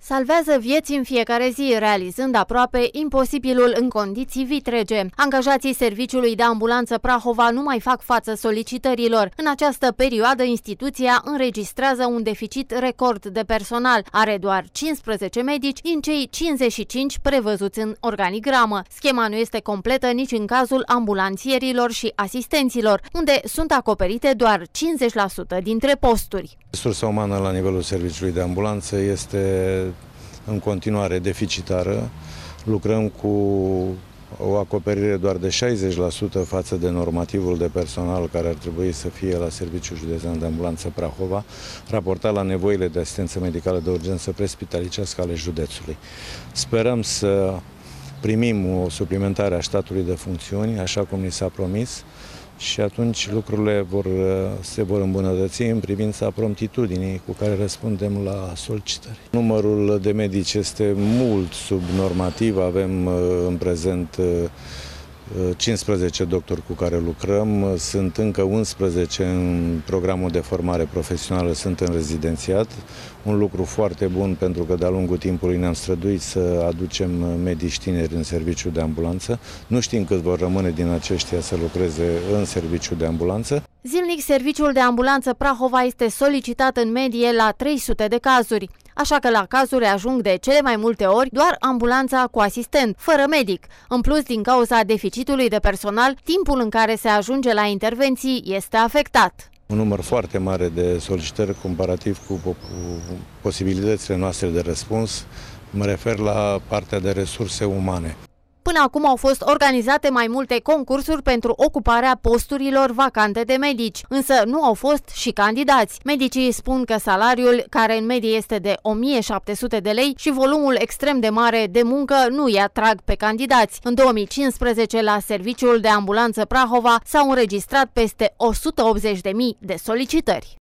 Salvează vieți în fiecare zi, realizând aproape imposibilul în condiții vitrege. Angajații serviciului de ambulanță Prahova nu mai fac față solicitărilor. În această perioadă, instituția înregistrează un deficit record de personal. Are doar 15 medici din cei 55 prevăzuți în organigramă. Schema nu este completă nici în cazul ambulanțierilor și asistenților, unde sunt acoperite doar 50% dintre posturi. Resursa umană la nivelul serviciului de ambulanță este în continuare deficitară. Lucrăm cu o acoperire doar de 60% față de normativul de personal care ar trebui să fie la Serviciul Județean de Ambulanță Prahova, raportat la nevoile de asistență medicală de urgență prespitalicească ale județului. Sperăm să primim o suplimentare a statului de funcțiuni, așa cum ni s-a promis, și atunci lucrurile vor, se vor îmbunătăți în privința promptitudinii cu care răspundem la solicitări. Numărul de medici este mult sub normativ, avem în prezent 15 doctori cu care lucrăm, sunt încă 11 în programul de formare profesională, sunt în rezidențiat. Un lucru foarte bun pentru că de-a lungul timpului ne-am străduit să aducem medici tineri în serviciu de ambulanță. Nu știm cât vor rămâne din aceștia să lucreze în serviciu de ambulanță. Zilnic, serviciul de ambulanță Prahova este solicitat în medie la 300 de cazuri așa că la cazuri ajung de cele mai multe ori doar ambulanța cu asistent, fără medic. În plus, din cauza deficitului de personal, timpul în care se ajunge la intervenții este afectat. Un număr foarte mare de solicitări comparativ cu posibilitățile noastre de răspuns. Mă refer la partea de resurse umane. Până acum au fost organizate mai multe concursuri pentru ocuparea posturilor vacante de medici, însă nu au fost și candidați. Medicii spun că salariul, care în medie este de 1700 de lei și volumul extrem de mare de muncă nu îi atrag pe candidați. În 2015, la serviciul de ambulanță Prahova s-au înregistrat peste 180.000 de solicitări.